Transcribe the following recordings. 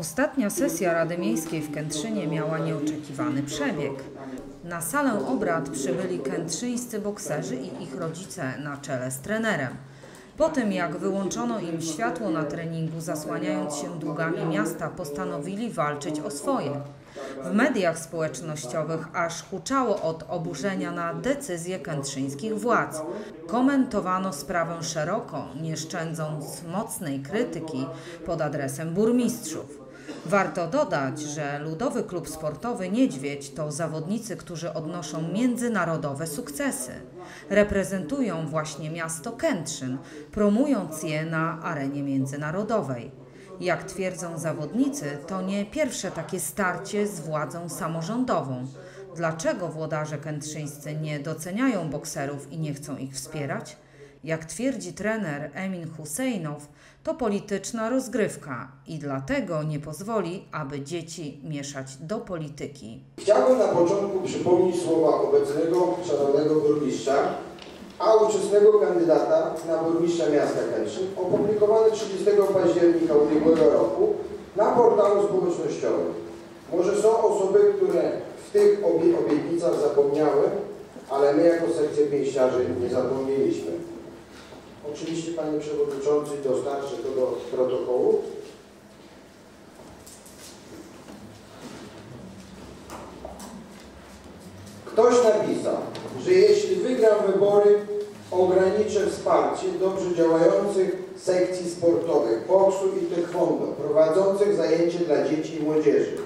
Ostatnia sesja Rady Miejskiej w Kętrzynie miała nieoczekiwany przebieg. Na salę obrad przybyli kętrzyńscy bokserzy i ich rodzice na czele z trenerem. Po tym jak wyłączono im światło na treningu, zasłaniając się długami miasta, postanowili walczyć o swoje. W mediach społecznościowych aż huczało od oburzenia na decyzje kętrzyńskich władz. Komentowano sprawę szeroko, nie szczędząc mocnej krytyki pod adresem burmistrzów. Warto dodać, że Ludowy Klub Sportowy Niedźwiedź to zawodnicy, którzy odnoszą międzynarodowe sukcesy. Reprezentują właśnie miasto Kętrzyn, promując je na arenie międzynarodowej. Jak twierdzą zawodnicy, to nie pierwsze takie starcie z władzą samorządową. Dlaczego włodarze kętrzyńscy nie doceniają bokserów i nie chcą ich wspierać? Jak twierdzi trener Emin Husejnow, to polityczna rozgrywka i dlatego nie pozwoli, aby dzieci mieszać do polityki. Chciałbym na początku przypomnieć słowa obecnego szanownego burmistrza, a ówczesnego kandydata na burmistrza miasta Kętrzyn, opublikowane 30 października ubiegłego roku na portalu społecznościowym. Może są osoby, które w tych obie obietnicach zapomniały, ale my jako sekcja pięściarzy nie zapomnieliśmy. Oczywiście Panie Przewodniczący dostarczę to do protokołu. Ktoś napisał, że jeśli wygram wybory, ograniczę wsparcie dobrze działających sekcji sportowych, boksu i taekwondo, prowadzących zajęcia dla dzieci i młodzieży.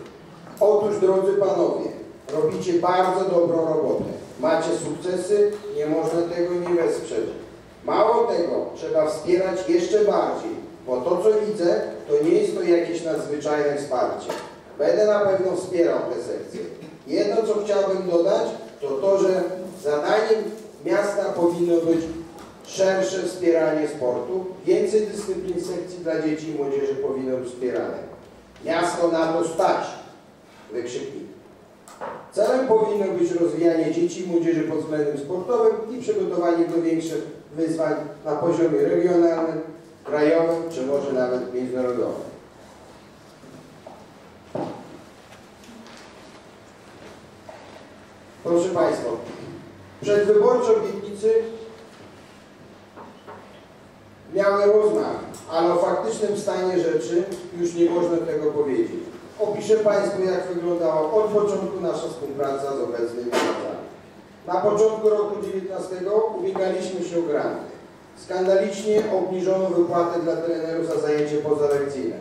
Otóż, drodzy panowie, robicie bardzo dobrą robotę. Macie sukcesy, nie można tego nie wesprzeć. Mało tego, trzeba wspierać jeszcze bardziej, bo to, co widzę, to nie jest to jakieś nadzwyczajne wsparcie. Będę na pewno wspierał te sekcje. Jedno, co chciałbym dodać, to to, że zadaniem miasta powinno być szersze wspieranie sportu, więcej dyscyplin sekcji dla dzieci i młodzieży powinno być wspierane. Miasto na to stać, wykrzyknik. Celem powinno być rozwijanie dzieci i młodzieży pod względem sportowym i przygotowanie do większych wyzwań na poziomie regionalnym, krajowym, czy może nawet międzynarodowym. Proszę Państwa, przedwyborcze obietnicy miały rozmach, ale o faktycznym stanie rzeczy już nie można tego powiedzieć. Opiszę Państwu, jak wyglądała od początku nasza współpraca z obecnymi. Na początku roku 2019 ubiegaliśmy się o granty. Skandalicznie obniżono wypłaty dla trenerów za zajęcie pozalekcyjne.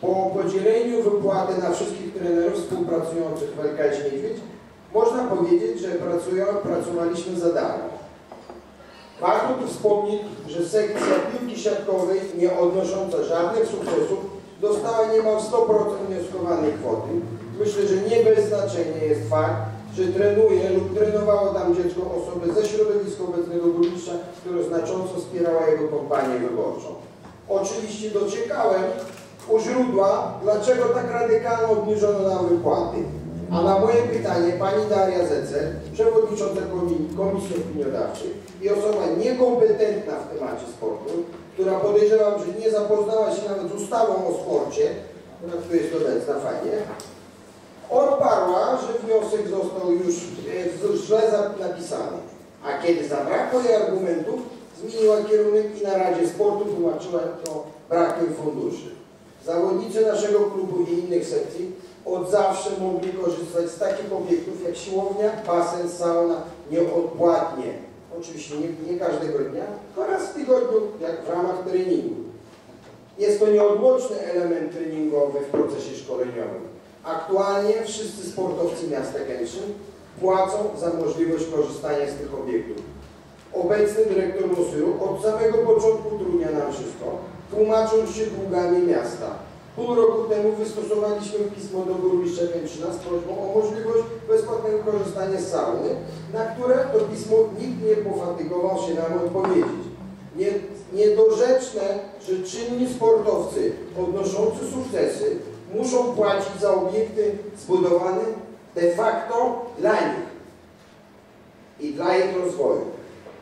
Po podzieleniu wypłaty na wszystkich trenerów współpracujących w LKS Niedźwiedź można powiedzieć, że pracują, pracowaliśmy za darmo. Warto tu wspomnieć, że sekcja piłki siatkowej, nie odnosząca żadnych sukcesów, dostała niemal 100% wnioskowanej kwoty. Myślę, że nie bez znaczenia jest fakt, że trenuje lub trenowało tam dziecko osoby ze środowiska obecnego burmistrza, które znacząco wspierała jego kampanię wyborczą. Oczywiście dociekałem u źródła, dlaczego tak radykalnie obniżono nam wypłaty. A na moje pytanie pani Daria Zecer, przewodnicząca Komisji Opiniodawczej i osoba niekompetentna w temacie sportu, która podejrzewam, że nie zapoznała się nawet z ustawą o sporcie, która tu jest obecna fajnie, odparła, że wniosek został już źle napisany. A kiedy zabrakło jej argumentów, zmieniła kierunek i na Radzie Sportu tłumaczyła to brakiem funduszy. Zawodnicy naszego klubu i innych sekcji od zawsze mogli korzystać z takich obiektów jak siłownia, basen, sauna nieodpłatnie. Oczywiście nie, nie każdego dnia, tylko raz w tygodniu, jak w ramach treningu. Jest to nieodłączny element treningowy w procesie szkoleniowym. Aktualnie wszyscy sportowcy miasta Kętrzyn płacą za możliwość korzystania z tych obiektów. Obecny dyrektor Mosyru od samego początku trudnia nam wszystko, tłumacząc się długami miasta. Pół roku temu wystosowaliśmy pismo do burmistrza Kętrzyna z prośbą o możliwość bezpłatnego korzystania z sauny, na które to pismo nikt nie pofatygował się nam odpowiedzieć. Nie, niedorzeczne, że czynni sportowcy odnoszący sukcesy muszą płacić za obiekty zbudowane de facto dla nich i dla ich rozwoju.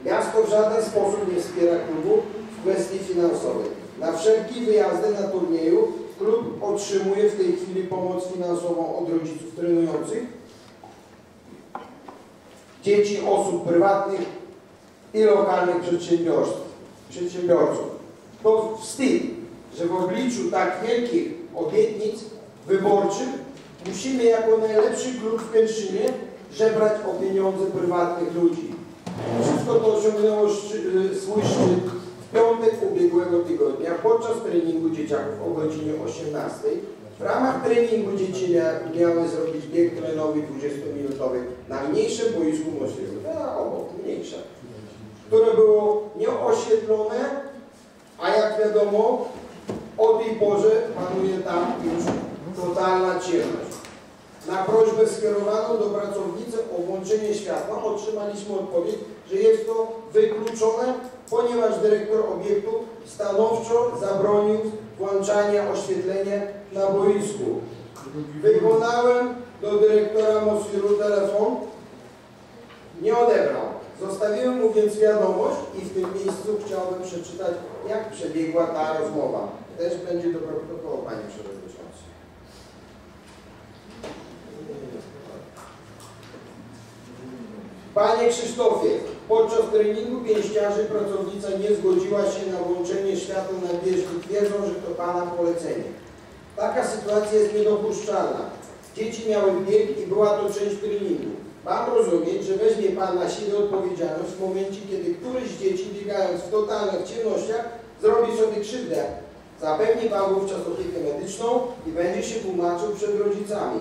Miasto w żaden sposób nie wspiera klubu w kwestii finansowej. Na wszelkie wyjazdy na turnieju klub otrzymuje w tej chwili pomoc finansową od rodziców trenujących, dzieci osób prywatnych i lokalnych przedsiębiorstw, przedsiębiorców. To wstyd, że w obliczu tak wielkich obietnic wyborczych musimy jako najlepszy klub w Kętrzynie żebrać o pieniądze prywatnych ludzi. Wszystko to osiągnęło y, swój szczyt w piątek ubiegłego tygodnia podczas treningu dzieciaków o godzinie 18. W ramach treningu dzieci mia- miały zrobić bieg tlenowy 20-minutowy na mniejszym boisku możliwym, a obok mniejsze, które było nieoświetlone, a jak wiadomo, o tej porze panuje tam już totalna ciemność. Na prośbę skierowaną do pracownicy o włączenie światła otrzymaliśmy odpowiedź, że jest to wykluczone, ponieważ dyrektor obiektu stanowczo zabronił włączania oświetlenia na boisku. Wykonałem do dyrektora Mosiru telefon, nie odebrał. Zostawiłem mu więc wiadomość i w tym miejscu chciałbym przeczytać, jak przebiegła ta rozmowa. Też będzie do protokołu, Panie Przewodniczący. Panie Krzysztofie, podczas treningu pięściarzy pracownica nie zgodziła się na włączenie światła na bieżni, twierdząc, że to Pana polecenie. Taka sytuacja jest niedopuszczalna. Dzieci miały bieg i była to część treningu. Mam rozumieć, że weźmie Pan na siebie odpowiedzialność w momencie, kiedy któryś z dzieci biegając w totalnych ciemnościach zrobi sobie krzywdę. Zapewni Pan wówczas opiekę medyczną i będzie się tłumaczył przed rodzicami.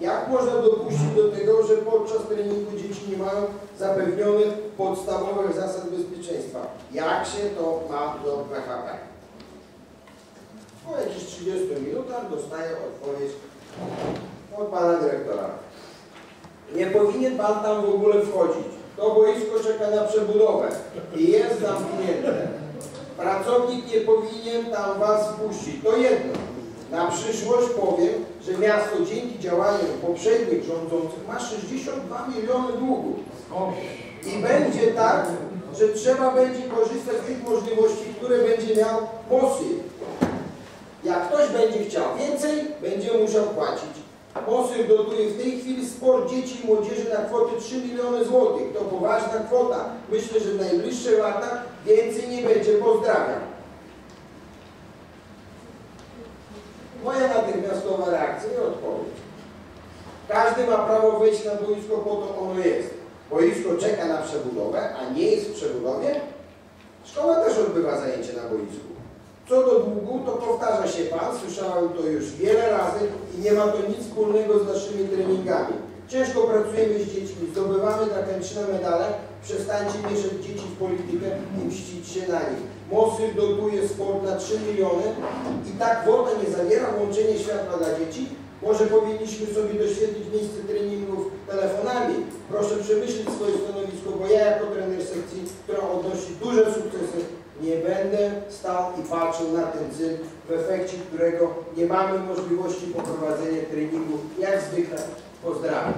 Jak można dopuścić do tego, że podczas treningu dzieci nie mają zapewnionych podstawowych zasad bezpieczeństwa? Jak się to ma do PHP? Po jakichś 30 minutach dostaję odpowiedź od Pana Dyrektora. Nie powinien Pan tam w ogóle wchodzić. To boisko czeka na przebudowę i jest zamknięte. Pracownik nie powinien tam Was wpuścić. To jedno. Na przyszłość powiem, że miasto dzięki działaniom poprzednich rządzących ma 62 miliony długu. I będzie tak, że trzeba będzie korzystać z tych możliwości, które będzie miał POSY. Jak ktoś będzie chciał więcej, będzie musiał płacić. POSY dotuje w tej chwili sport dzieci i młodzieży na kwotę 3 miliony złotych. To poważna kwota. Myślę, że w najbliższych latach więcej nie będzie. Pozdrawiam. Moja natychmiastowa reakcja i odpowiedź. Każdy ma prawo wejść na boisko, po to ono jest. Boisko czeka na przebudowę, a nie jest w przebudowie. Szkoła też odbywa zajęcia na boisku. Co do długu, to powtarza się Pan, słyszałem to już wiele razy i nie ma to nic wspólnego z naszymi treningami. Ciężko pracujemy z dziećmi, zdobywamy dla Kętrzyna medale, przestańcie mieszać dzieci w politykę i mścić się na nich. Mosyl dotuje sport na 3 miliony i ta kwota nie zawiera włączenia światła dla dzieci. Może powinniśmy sobie doświetlić miejsce treningów telefonami. Proszę przemyśleć swoje stanowisko, bo ja jako trener sekcji, która odnosi duże sukcesy, nie będę stał i patrzył na ten cyrk, w efekcie którego nie mamy możliwości poprowadzenia treningu jak zwykle. Pozdrawiam.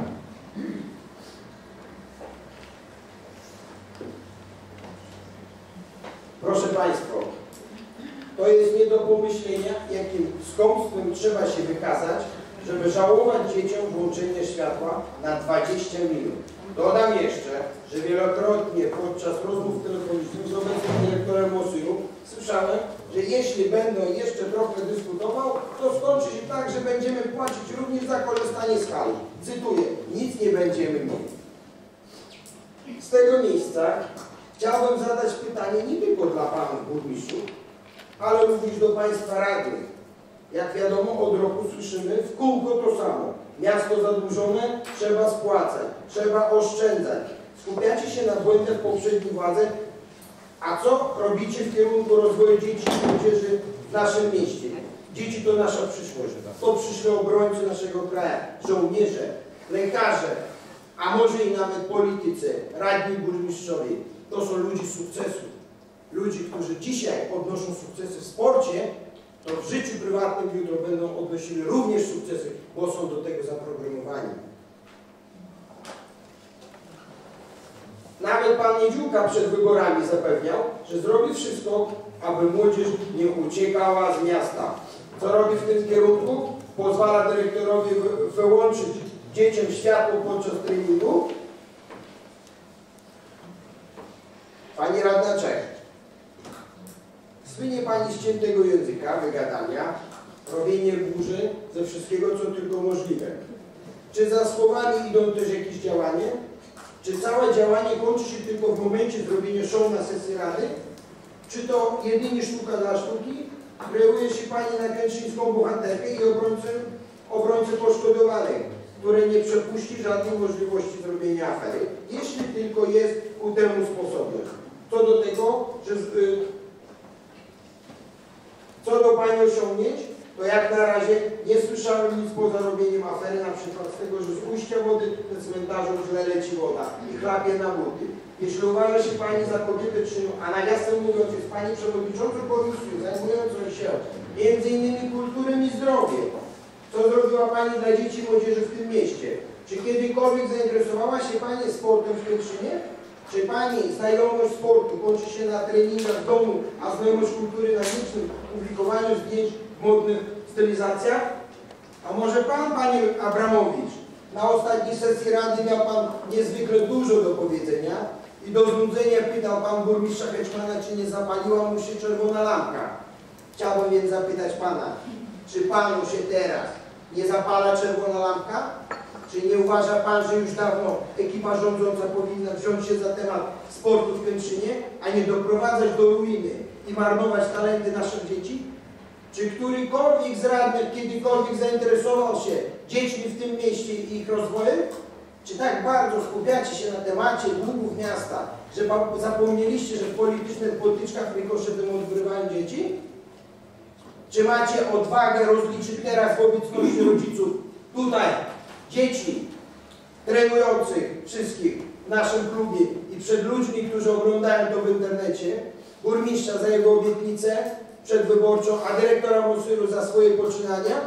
Proszę Państwa, to jest nie do pomyślenia, jakim skąpstwem trzeba się wykazać, żeby żałować dzieciom włączenie światła na 20 minut. Dodam jeszcze, że wielokrotnie podczas rozmów telefonicznych z obecnym dyrektorem Mosylu słyszałem, że jeśli będę jeszcze trochę dyskutował, to skończy się tak, że będziemy płacić również za korzystanie z hali. Cytuję, nic nie będziemy mieli. Z tego miejsca chciałbym zadać pytanie nie tylko dla panów burmistrzów, ale również do państwa radnych. Jak wiadomo, od roku słyszymy w kółko to samo. Miasto zadłużone, trzeba spłacać, trzeba oszczędzać. Skupiacie się na błędach poprzedniej władzy, a co robicie w kierunku rozwoju dzieci i młodzieży w naszym mieście? Dzieci to nasza przyszłość. To przyszli obrońcy naszego kraju, żołnierze, lekarze, a może i nawet politycy, radni, burmistrzowie. To są ludzie sukcesu. Ludzi, którzy dzisiaj odnoszą sukcesy w sporcie, to w życiu prywatnym jutro będą odnosili również sukcesy, bo są do tego zaprogramowani. Nawet pan Niedziółka przed wyborami zapewniał, że zrobi wszystko, aby młodzież nie uciekała z miasta. Co robi w tym kierunku? Pozwala dyrektorowi wy- wyłączyć dzieciom światło podczas treningu. Pani radna Czech. Słynie Pani z ciętego języka, wygadania, robienie burzy ze wszystkiego, co tylko możliwe. Czy za słowami idą też jakieś działanie? Czy całe działanie kończy się tylko w momencie zrobienia show na sesji rady? Czy to jedynie sztuka dla sztuki? Kreuje się Pani na kętrzyńską bohaterkę i obrońcę, obrońcę poszkodowanych, który nie przepuści żadnej możliwości zrobienia afery, jeśli tylko jest ku temu sposobny. Co do tego, że y, co do Pani osiągnięć, to jak na razie nie słyszałem nic poza robieniem afery, na przykład z tego, że z ujścia wody na cmentarzu źle leci woda i chlapie na buty. Jeśli uważa się Pani za kobietę czynu, a nawiasem mówiąc jest Pani przewodniczącą komisji zajmującą się między innymi kulturą i zdrowiem, co zrobiła Pani dla dzieci i młodzieży w tym mieście? Czy kiedykolwiek zainteresowała się Pani sportem w Kętrzynie? Czy Pani znajomość sportu kończy się na treningach w domu, a znajomość kultury na licznym publikowaniu zdjęć modnych stylizacjach? A może Pan, Panie Abramowicz, na ostatniej sesji Rady miał Pan niezwykle dużo do powiedzenia i do znudzenia pytał Pan burmistrza Heczmana, czy nie zapaliła mu się czerwona lampka. Chciałbym więc zapytać Pana, czy Panu się teraz nie zapala czerwona lampka? Czy nie uważa Pan, że już dawno ekipa rządząca powinna wziąć się za temat sportu w Kętrzynie, a nie doprowadzać do ruiny i marnować talenty naszych dzieci? Czy którykolwiek z radnych kiedykolwiek zainteresował się dziećmi w tym mieście i ich rozwojem? Czy tak bardzo skupiacie się na temacie długów miasta, że zapomnieliście, że w politycznych potyczkach rykoszetem odgrywają dzieci? Czy macie odwagę rozliczyć teraz w obecności rodziców tutaj dzieci trenujących wszystkich w naszym klubie i przed ludźmi, którzy oglądają to w internecie, burmistrza za jego obietnicę przedwyborczą, a dyrektora Mosyru za swoje poczynania?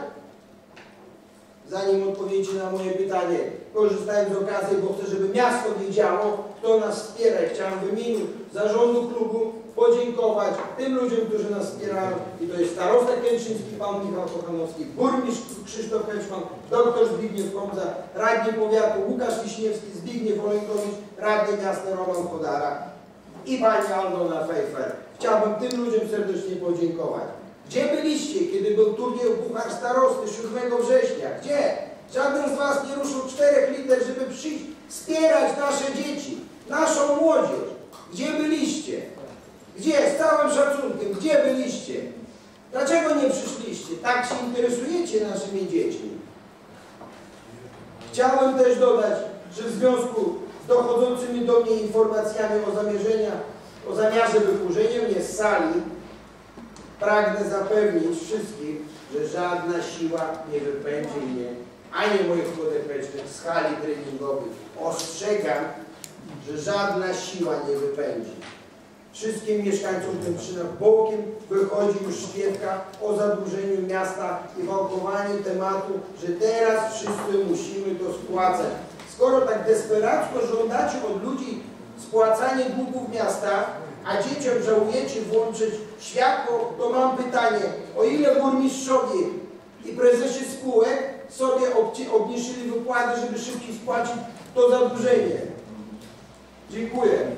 Zanim odpowiecie na moje pytanie, korzystając z okazji, bo chcę, żeby miasto wiedziało, kto nas wspiera. Chciałem w imieniu zarządu klubu podziękować tym ludziom, którzy nas wspierają. I to jest starosta Kętrzyński, pan Michał Kochanowski, burmistrz Krzysztof Heczman, doktor Zbigniew Komza, radny powiatu Łukasz Wiśniewski, Zbigniew Olenkowicz, radny miasta Roman Chodara i pani Aldona Fejfer. Chciałbym tym ludziom serdecznie podziękować. Gdzie byliście, kiedy był turniej Puchar Starosty 7 września? Gdzie? Żaden z Was nie ruszył czterech liter, żeby przyjść, wspierać nasze dzieci, naszą młodzież. Gdzie byliście? Gdzie? Z całym szacunkiem, gdzie byliście? Dlaczego nie przyszliście? Tak się interesujecie naszymi dziećmi. Chciałem też dodać, że w związku z dochodzącymi do mnie informacjami o zamierzenia, o zamiarze wykurzenia mnie z sali, pragnę zapewnić wszystkich, że żadna siła nie wypędzi mnie, ani moich podepecznych z hali treningowych. Ostrzegam, że żadna siła nie wypędzi. Wszystkim mieszkańcom Kętrzyna bokiem wychodzi już świadka o zadłużeniu miasta i wałkowaniu tematu, że teraz wszyscy musimy to spłacać. Skoro tak desperacko żądacie od ludzi spłacanie długów miasta, a dzieciom żałujecie włączyć światło, to mam pytanie, o ile burmistrzowie i prezesie spółek sobie obniżyli wypłaty, żeby szybciej spłacić to zadłużenie? Dziękuję.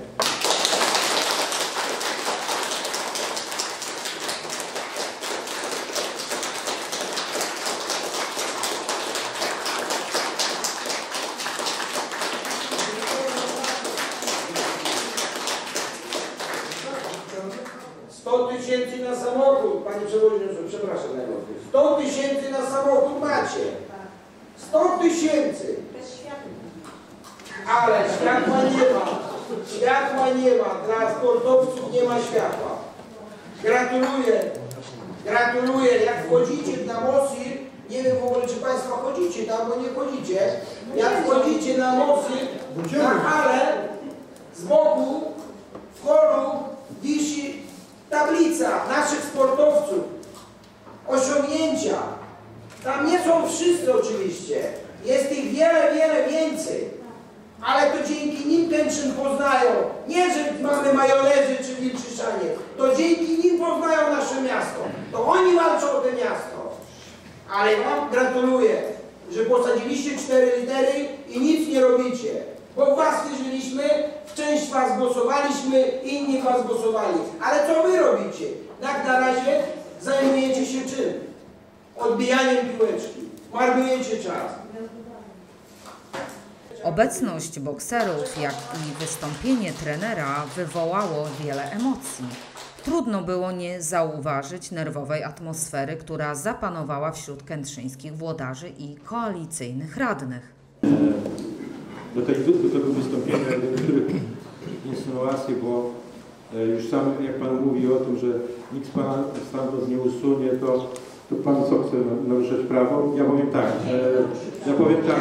Sto tysięcy na samochód, Panie Przewodniczący, przepraszam najmocniej. 100 tysięcy na samochód macie. 100 tysięcy. Ale światła nie ma. Światła nie ma. Dla sportowców nie ma światła. Gratuluję. Gratuluję. Jak wchodzicie na Mosir, nie wiem w ogóle, czy Państwo chodzicie tam, bo nie chodzicie. Jak wchodzicie na Mosir, na halę, z boku, w holu wisi tablica naszych sportowców. Osiągnięcia. Tam nie są wszyscy oczywiście. Jest ich wiele, wiele więcej. Ale to dzięki nim Kętrzyn poznają. Nie, że mamy majonezy czy wilczyszanie. To dzięki nim poznają nasze miasto. To oni walczą o to miasto. Ale wam gratuluję, że posadziliście cztery litery i nic nie robicie. Bo was wierzyliśmy, w część was głosowaliśmy, inni was głosowali. Ale co wy robicie? Jak na razie zajmujecie się czym? Odbijaniem piłeczki. Marnujecie czas. Obecność bokserów, jak i wystąpienie trenera wywołało wiele emocji. Trudno było nie zauważyć nerwowej atmosfery, która zapanowała wśród kętrzyńskich włodarzy i koalicyjnych radnych. Do, tej, do tego wystąpienia niektórych insynuacji, bo e, już sam jak Pan mówi o tym, że nikt z Pana stamtąd nie usunie, to, to Pan co chce na- naruszać prawo? Ja powiem tak, e, ja powiem tak,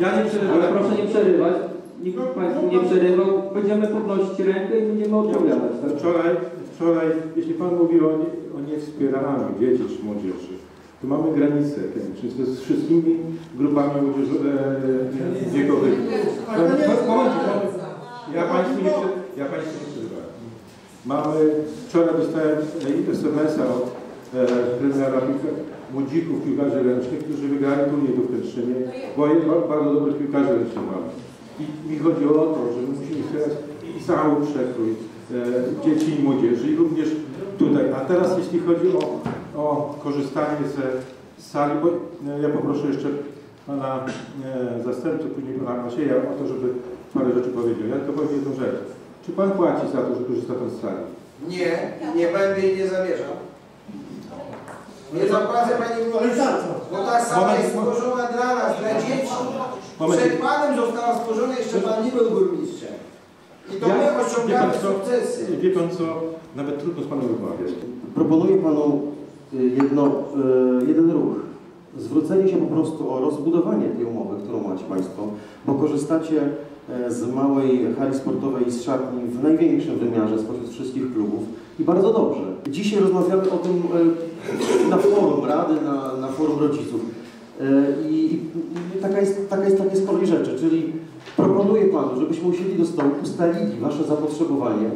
ja nie przerywam, Ale proszę nie przerywać. Nikt Państwu nie przerywał. Będziemy podnosić rękę i będziemy odpowiadać. Tak? Wczoraj, wczoraj, jeśli Pan mówi o, nie, o niewspieraniu dzieci czy młodzieży, to mamy granicę, czyli to z wszystkimi grupami młodzieży e, wiekowymi. Ja Państwu nie, ja państwu nie przerywałem. Mamy, wczoraj dostałem SMS-a od e, trenera młodzików piłkarzy ręcznych, którzy wygrali turniej tu w Kętrzynie, bo bardzo dobrych piłkarzy ręcznych mamy. I mi chodzi o to, że my musimy wspierać cały przekrój e, dzieci i młodzieży i również tutaj. A teraz jeśli chodzi o, o korzystanie ze sali, bo e, ja poproszę jeszcze pana e, zastępcę, później pana Macieja o to, żeby parę rzeczy powiedział. Ja tylko powiem jedną rzecz. Czy pan płaci za to, że korzysta pan z sali? Nie, nie będę i nie zamierzam. Nie zapłacę Pani Burmistrzu, bo ta sala jest stworzona dla nas, dla dzieci. Przed Panem została stworzona, jeszcze Pan nie był burmistrzem. I to Ja- my wie pan osiągamy co? sukcesy. Wie pan co? Nawet trudno z panem rozmawiać. Proponuję panu jedno, y, jeden ruch. Zwrócenie się po prostu o rozbudowanie tej umowy, którą macie Państwo, bo korzystacie e, z małej hali sportowej z szatni w największym wymiarze spośród wszystkich klubów i bardzo dobrze. Dzisiaj rozmawiamy o tym e, na forum Rady, na, na forum rodziców. E, I, i, taka, jest, taka, jest, taka jest kolej rzeczy, czyli proponuję Panu, żebyśmy usiedli do stołu, ustalili Wasze zapotrzebowanie,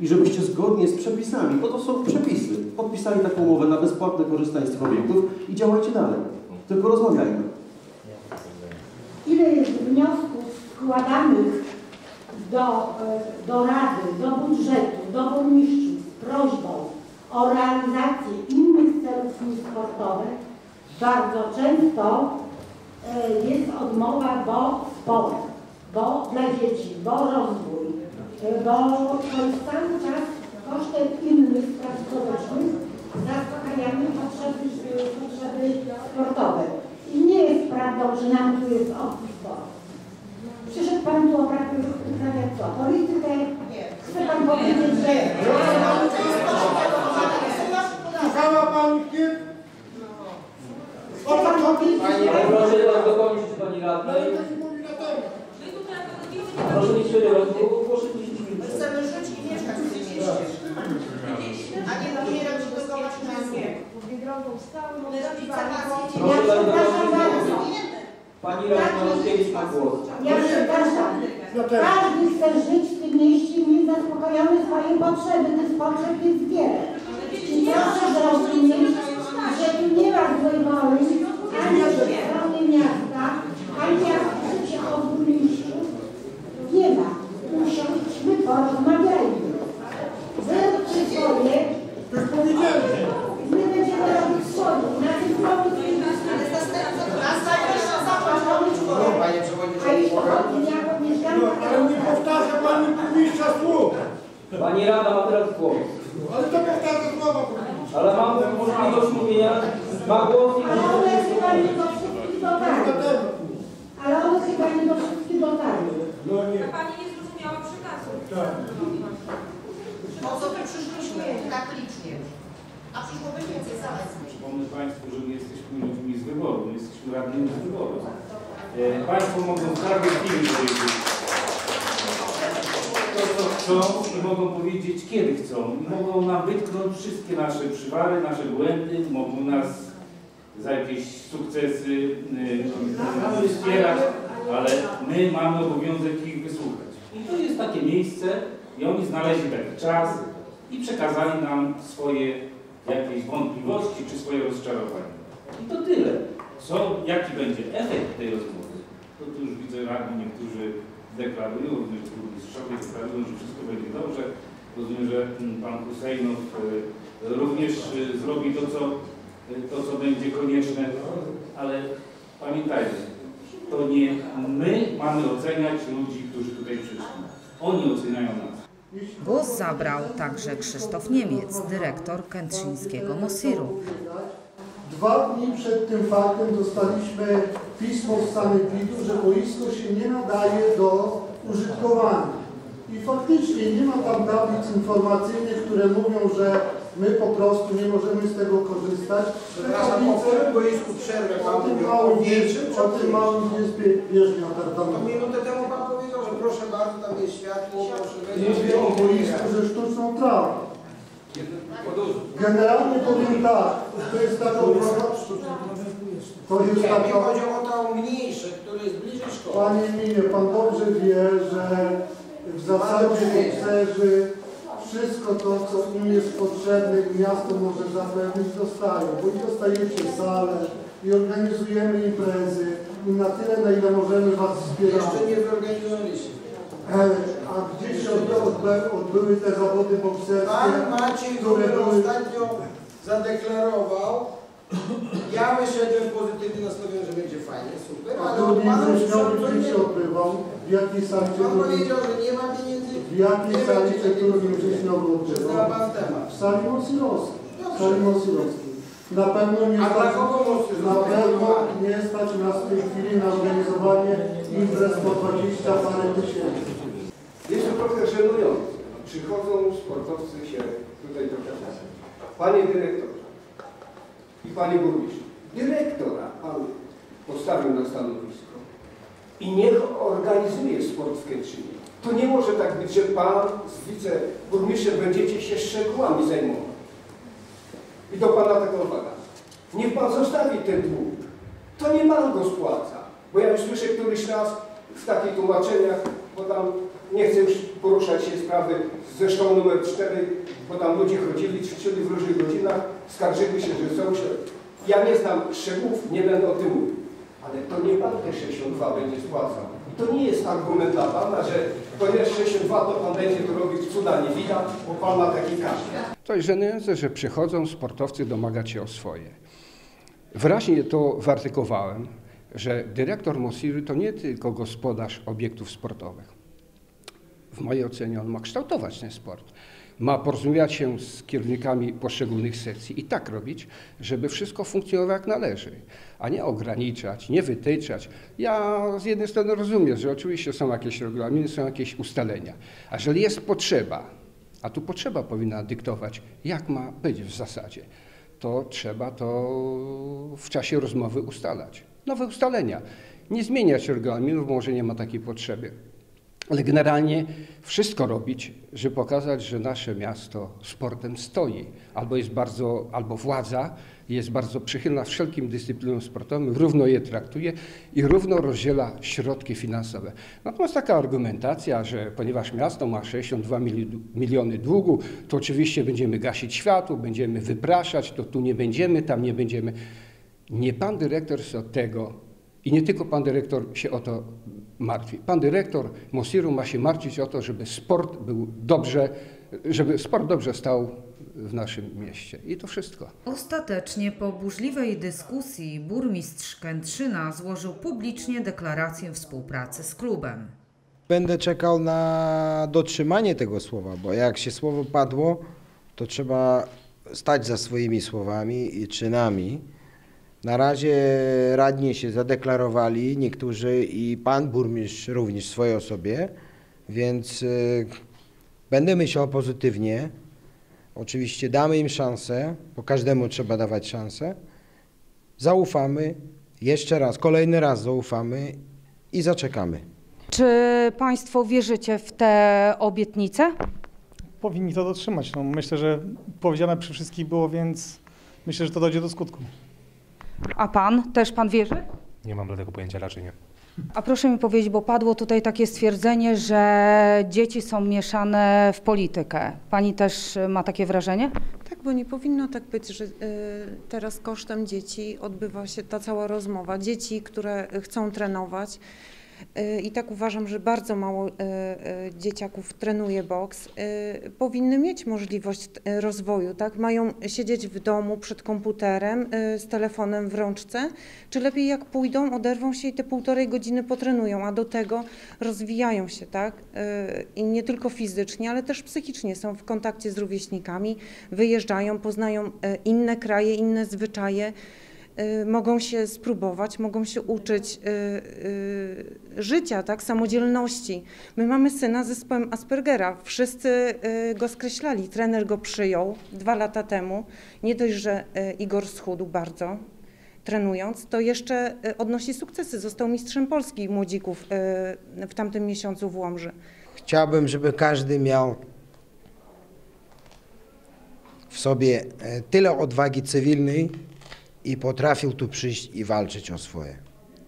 i żebyście zgodnie z przepisami, bo to są przepisy, podpisali taką umowę na bezpłatne korzystanie z tych obiektów i działajcie dalej. Tylko rozmawiajmy. Ile jest wniosków składanych do, e, do Rady, do budżetu, do burmistrzów z prośbą o realizację innych celów sportowe, bardzo często e, jest odmowa, bo sport, bo dla dzieci, bo rozwój, bo to jest cały czas kosztem innych spraw społecznych zaspokajamy potrzeby, potrzeby sportowe. I nie jest prawdą, że nam tu jest opis sport. Przyszedł Pan tu uprawiać co? Politykę? Chce Pan powiedzieć, że... Słuchała Pani kiedy? Chce Pan powiedzieć, Pani- że... Ale proszę dokończyć Pani radnej. Proszę nie przerywać, bo proszę 10 minut. Chcemy żyć i mieszkać w tym mieście. A nie dopiero budować na zmian. Proszę Ja dać przepraszam dokończyć. bardzo. Pani radna Ruskiewicz ma głos. Ja przepraszam. Każdy chce żyć w tym mieście i mieć zaspokojone swoje potrzeby. Tych potrzeb jest wiele. I proszę zrozumieć, że tu nie ma złej woli ani ze strony miasta, ani jak krzyczy o burmistrzu. Nie ma. Usiądźmy, porozmawiajmy. Wy róbcie swoje. My będziemy robić swoje. Na tym pomysł Następna zaproszony człowiek. Panie A Przewodniczący, jeśli mogę? chodzi jako mieszkanka, Ale nie powtarza Pani burmistrza słów. Pani rada ma teraz głos. Ale to powtarza słowa. Ale mam możliwość mówienia. Ma głos i ale one chyba nie do wszystkich dotarły. Ale one chyba nie do wszystkich dotarły. No nie. Pani nie zrozumiała przekazu. Tak. Po co tu przyszliśmy tak licznie? A przyszłoby więcej zadań. Przypomnę Państwu, że my jesteśmy ludźmi z wyboru, my jesteśmy radnymi z wyboru. E, państwo mogą w każdej chwili powiedzieć chcą i mogą powiedzieć, kiedy chcą. I mogą nam wytknąć wszystkie nasze przywary, nasze błędy, mogą nas za jakieś sukcesy e, wspierać, ale my mamy obowiązek ich wysłuchać. I to jest takie miejsce i oni znaleźli taki czas i przekazali nam swoje jakieś wątpliwości czy swoje rozczarowanie. I to tyle. Co, jaki będzie efekt tej rozmowy? To tu już widzę radni niektórzy deklarują, burmistrzowie deklarują, że wszystko będzie dobrze. Rozumiem, że mm, pan Husejnow y, również y, zrobi to co, y, to, co będzie konieczne, ale pamiętajcie, to nie my mamy oceniać ludzi, którzy tutaj przyszli. Oni oceniają nas. Głos zabrał także Krzysztof Niemiec, dyrektor kętrzyńskiego Mosiru. Dwa dni przed tym faktem dostaliśmy pismo z sanepidu, że boisko się nie nadaje do użytkowania. I faktycznie nie ma tam tablic informacyjnych, które mówią, że my po prostu nie możemy z tego korzystać. Przepraszam, po tablice którym boisku przerwę o pan tym mówił, małym o o o tym małym wyspie bieżnia To tartanowa. minutę temu pan powiedział, że proszę bardzo, tam jest światło, proszę wejść. Mówię o boisku ze sztuczną trawą. Generalnie powiem tak, to jest taka to jest mi taka chodzi o to mniejsze, które jest bliżej szkoły. Panie Minie, Pan dobrze wie, że w zasadzie bokserzy wszystko to, co im jest potrzebne i miasto może zapewnić, dostają. Bo i dostajecie salę i organizujemy imprezy i na tyle, na ile możemy Was wspierać. Jeszcze nie zorganizowaliście. A gdzie się odby- odby- odbyły te zawody bokserskie? Pan Maciej które były- ostatnio zadeklarował, ja wyszedłem pozytywnie nastawiony, że będzie fajnie, super, A ale od co gdzie się odbywał? W jakiej sali się Pan powiedział, że nie ma pieniędzy, W jakiej sali się turniej wrześniowy że odbywał? Pan temat. W sali Mosirowskiej. W sali. Na pewno nie stać, na pewno nie stać nas w tej chwili na organizowanie imprez po 20 parę tysięcy. Jest to trochę żenujące. Przychodzą sportowcy się tutaj pokazać. Panie dyrektorze i panie burmistrzu, dyrektora pan postawił na stanowisko i niech organizuje sport w Kętrzynie. To nie może tak być, że pan z wiceburmistrzem będziecie się szczegółami zajmować. I do pana taka uwaga. Niech pan zostawi ten dług. To nie pan go spłaca. Bo ja już słyszę któryś raz w takich tłumaczeniach, bo tam nie chcę już poruszać się sprawy szkoły numer 4, bo tam ludzie chodzili, ćwiczyli w różnych godzinach, skarżyli się, że są się. Ja nie znam szczegółów, nie będę o tym mówił. Ale to nie pan te 62 będzie spłacał. I to nie jest argument dla pana, że ponieważ 62 to pan będzie to robić cuda nie widać, bo pan ma taki każdy. To jest żenujące, że przychodzą sportowcy domagać się o swoje. Wyraźnie to wyartykowałem, że dyrektor Mosiry to nie tylko gospodarz obiektów sportowych. W mojej ocenie on ma kształtować ten sport. Ma porozumiewać się z kierownikami poszczególnych sekcji i tak robić, żeby wszystko funkcjonowało jak należy, a nie ograniczać, nie wytyczać. Ja z jednej strony rozumiem, że oczywiście są jakieś regulaminy, są jakieś ustalenia, a jeżeli jest potrzeba, a tu potrzeba powinna dyktować, jak ma być w zasadzie, to trzeba to w czasie rozmowy ustalać. Nowe ustalenia. Nie zmieniać regulaminów, może nie ma takiej potrzeby. Ale generalnie wszystko robić, żeby pokazać, że nasze miasto sportem stoi. Albo jest bardzo, albo władza jest bardzo przychylna wszelkim dyscyplinom sportowym, równo je traktuje i równo rozdziela środki finansowe. Natomiast taka argumentacja, że ponieważ miasto ma 62 mili- miliony długu, to oczywiście będziemy gasić światło, będziemy wypraszać, to tu nie będziemy, tam nie będziemy. Nie pan dyrektor jest od tego i nie tylko pan dyrektor się o to martwi. Pan dyrektor Mosiru ma się martwić o to, żeby sport był dobrze, żeby sport dobrze stał w naszym mieście. I to wszystko. Ostatecznie po burzliwej dyskusji burmistrz Kętrzyna złożył publicznie deklarację współpracy z klubem. Będę czekał na dotrzymanie tego słowa, bo jak się słowo padło, to trzeba stać za swoimi słowami i czynami. Na razie radni się zadeklarowali, niektórzy i pan burmistrz również w swojej osobie, więc y, będę myślał pozytywnie. Oczywiście damy im szansę, bo każdemu trzeba dawać szansę. Zaufamy, jeszcze raz, kolejny raz zaufamy i zaczekamy. Czy Państwo wierzycie w te obietnice? Powinni to dotrzymać. No, myślę, że powiedziane przy wszystkich było, więc myślę, że to dojdzie do skutku. A Pan? Też Pan wierzy? Nie mam bladego pojęcia, raczej nie. A proszę mi powiedzieć, bo padło tutaj takie stwierdzenie, że dzieci są mieszane w politykę. Pani też ma takie wrażenie? Tak bo nie powinno tak być, że y, teraz kosztem dzieci odbywa się ta cała rozmowa. Dzieci, które chcą trenować. Y, I tak uważam, że bardzo mało y, y, dzieciaków trenuje boks. Powinny mieć możliwość rozwoju, tak? Mają siedzieć w domu przed komputerem z telefonem w rączce, czy lepiej jak pójdą, oderwą się i te półtorej godziny potrenują, a do tego rozwijają się, tak? I nie tylko fizycznie, ale też psychicznie są w kontakcie z rówieśnikami, wyjeżdżają, poznają inne kraje, inne zwyczaje, mogą się spróbować, mogą się uczyć y, y, życia, tak? Samodzielności. My mamy syna z zespołem Aspergera. Wszyscy y, go skreślali. Trener go przyjął dwa lata temu. Nie dość, że y, Igor schudł bardzo, trenując, to jeszcze y, odnosi sukcesy. Został mistrzem Polski młodzików y, w tamtym miesiącu w Łomży. Chciałbym, żeby każdy miał w sobie e, tyle odwagi cywilnej i potrafił tu przyjść i walczyć o swoje.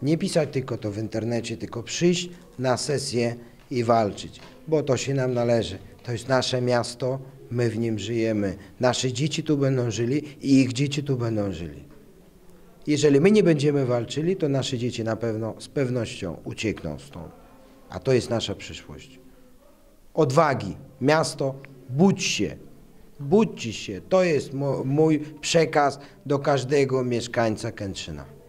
Nie pisać tylko to w internecie, tylko przyjść na sesję i walczyć, bo to się nam należy. To jest nasze miasto, my w nim żyjemy. Nasze dzieci tu będą żyli i ich dzieci tu będą żyli. Jeżeli my nie będziemy walczyli, to nasze dzieci na pewno z pewnością uciekną stąd. A to jest nasza przyszłość odwagi. Miasto, budź się. Budźcie się. To jest mój przekaz do każdego mieszkańca Kętrzyna.